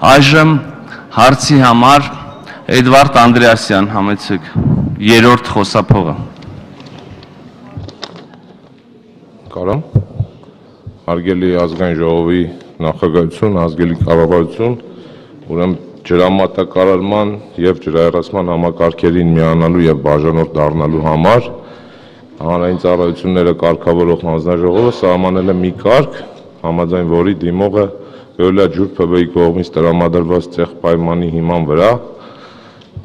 Այժմ հարցի համար Էդվարդ Անդրեասյան համեցեք երրորդ խոսափողը։ Կարամ։ Հարգելի ազգային ժողովի նախագահություն, ազգելի կառավարություն, ուրեմն ջրամատակարարման եւ ջրահեռացման համակարգերին միանալու եւ բաժանորդ դառնալու համար հանրային ծառայությունները կարգավորող հանձնաժողովը սահմանել է մի կարգ, համաձայն որի դիմողը Գյոլա ջուր ՓԲ-ի կողմից տրամադրված ցեղ պայմանի հիման վրա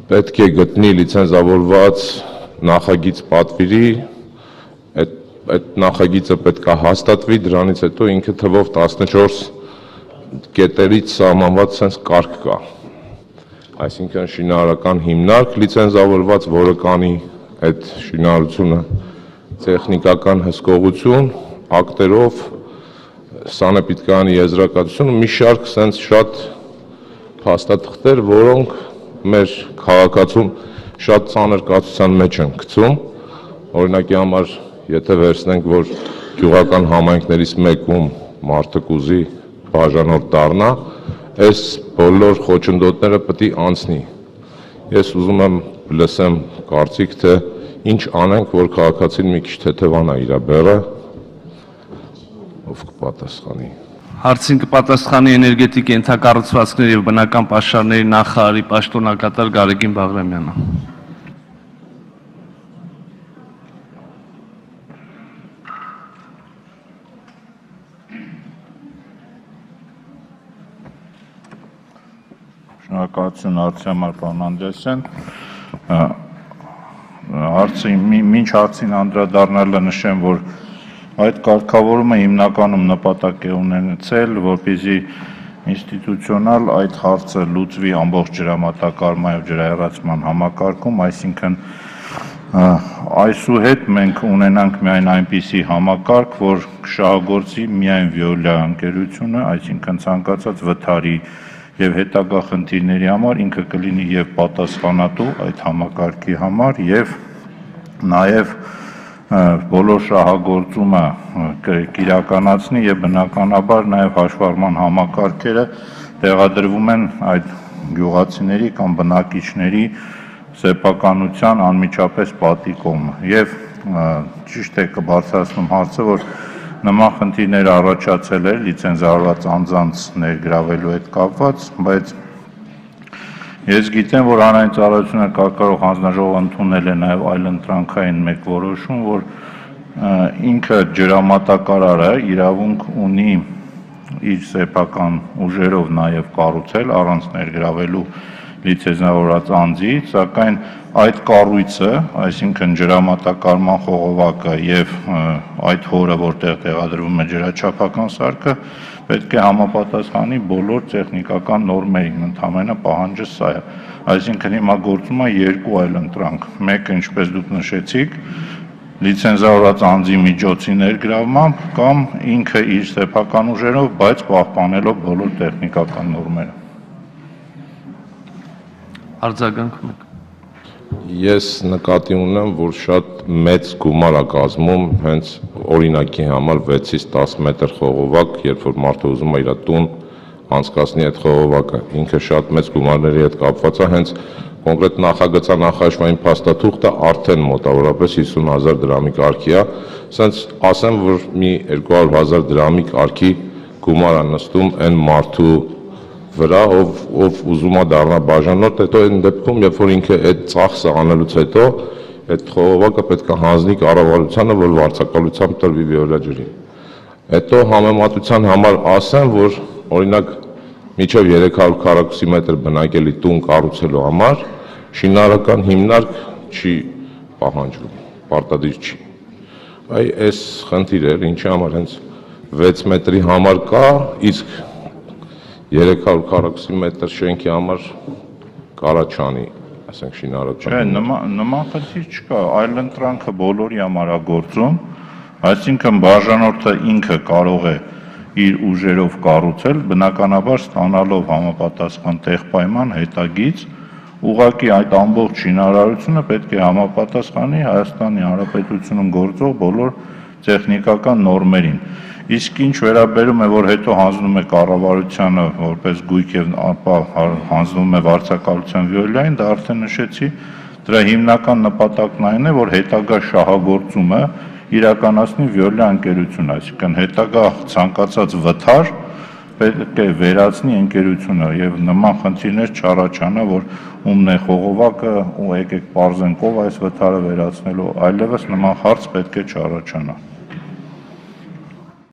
պետք է գտնի լիցենզավորված նախագիծ պատվիրի այդ այդ նախագիծը պետք է հաստատվի դրանից հետո ինքը թվով 14 կետերից սահմանված sense կարգ կա այսինքն շինարարական հիմնարկ լիցենզավորված որը կանի այդ շինարարությունը տեխնիկական հսկողություն ակտերով սանեպիտկայանի եզրակացությունը մի շարք sense շատ փաստաթղթեր, որոնք մեր քաղաքացում շատ ծանր կացության մեջ են գցում։ Օրինակի համար, եթե վերցնենք, որ գյուղական համայնքներից մեկում մարդը կուզի բաժանորդ դառնա, այս բոլոր խոչընդոտները պետք է անցնի։ Ես ուզում եմ լսեմ կարծիք, թե ինչ անենք, որ քաղաքացին մի քիչ թեթևանա իր բեռը, ով կպատասխանի։ Հարցին կպատասխանի էներգետիկ ենթակառուցվածքների եւ բնական պաշարների նախարարի պաշտոնակատար Գարեգին Բաղրամյանը։ Շնորհակալություն հարցի համար, պարոն Անդրեասյան։ Հարցի մինչ հարցին անդրադառնալը նշեմ, որ այդ կարգավորումը հիմնականում նպատակ է ունեցել, որպեսզի ինստիտուցիոնալ այդ հարցը լուծվի ամբողջ ջրամատակարարման եւ ջրահեռացման համակարգում, այսինքն այսուհետ մենք ունենանք միայն այնպիսի համակարգ, որ կշահագործի միայն Վիոլա ընկերությունը, այսինքն ցանկացած վթարի եւ հետագա խնդիրների համար ինքը կլինի եւ պատասխանատու այդ համակարգի համար եւ նաեւ բոլոր շահագործումը կիրականացնի եւ բնականաբար նաեւ հաշվառման համակարգերը տեղադրվում են այդ գյուղացիների կամ բնակիչների սեփականության անմիջապես պատիկում եւ ճիշտ է կբարձրացնում հարցը որ նման խնդիրներ առաջացել էր լիցենզավորված անձանց ներգրավելու հետ կապված, բայց ես գիտեմ, որ հանրային ծառայությունը կարգարող հանձնաժողովը ընդունել է նաև այլ ընտրանքային մեկ որոշում, որ ինքը ջրամատակարարը իրավունք ունի իր սեփական ուժերով նաև կառուցել առանց ներգրավելու լիցենզավորված անձի, սակայն այդ կառույցը, այսինքն ջրամատակարարման խողովակը եւ այդ հորը, որտեղ տեղադրվում է ջրաչափական սարքը, պետք է համապատասխանի բոլոր տեխնիկական նորմերին, ընդհանրապես պահանջը սա է։ Այսինքն հիմա գործում է երկու այլ ընտրանք։ Մեկը, ինչպես դուք նշեցիք, լիցենզավորված անձի միջոցի ներգրավմամբ կամ ինքը իր սեփական ուժերով, բայց պահպանելով բոլոր տեխնիկական նորմերը։ Արձագանքում եք։ Ես նկատի ունեմ, որ շատ մեծ գումար է կազմում հենց օրինակի համար 6-ից 10 մետր խողովակ, երբ որ մարդը ուզում է իր տուն անցկացնի այդ խողովակը։ Ինքը շատ մեծ գումարների հետ կապված է, հենց կոնկրետ նախագծա նախաշվային փաստաթուղթը արդեն մոտավորապես 50000 դրամի կարգի է, սենց ասեմ, որ մի 200000 դրամի կարգի գումար է նստում այն մարդու վրա, ով ով ուզում է դառնա բաժանորդ, հետո այն դեպքում, երբ որ ինքը այդ ծախսը անելուց հետո այդ խողովակը պետք է հանձնի կառավարությանը, որ վարձակալությամբ տրվի վիոլա ջրին։ Հետո համեմատության համար ասեմ, որ օրինակ միջև 300 քառակուսի մետր բնակելի տուն կառուցելու համար շինարական հիմնարկ չի պահանջվում, պարտադիր չի։ Այ այս խնդիրը ինչի համար հենց 6 մետրի համար կա, իսկ 300 քառակուսի մետր շենքի համար կարա չանի, ասենք շինարարության։ Չէ, նման նման խնդիր չկա, այլ ընտրանքը բոլորի համար է գործում, այսինքն բաժանորդը ինքը կարող է իր ուժերով կառուցել, բնականաբար ստանալով համապատասխան տեղպայման հետագից, ուղղակի այդ ամբողջ շինարարությունը պետք է համապատասխանի Հայաստանի Հանրապետությունում գործող բոլոր տեխնիկական նորմերին։ Իսկ ինչ վերաբերում է, որ հետո հանձնում է կառավարությանը որպես գույք եւ հա- հանձնում է վարձակալության վիոլային, դա արդեն նշեցի, դրա հիմնական նպատակն այն է, որ հետագա շահագործումը իրականացնի վիոլա ընկերություն, այսինքն հետագա ցանկացած վթար պետք է վերացնի ընկերությունը եւ նման խնդիրներ չառաջանա, որ ումն է խողովակը ու եկեք parzենք ով այս վթարը վերացնելու, այլևս նման հարց պետք է չառաջանա։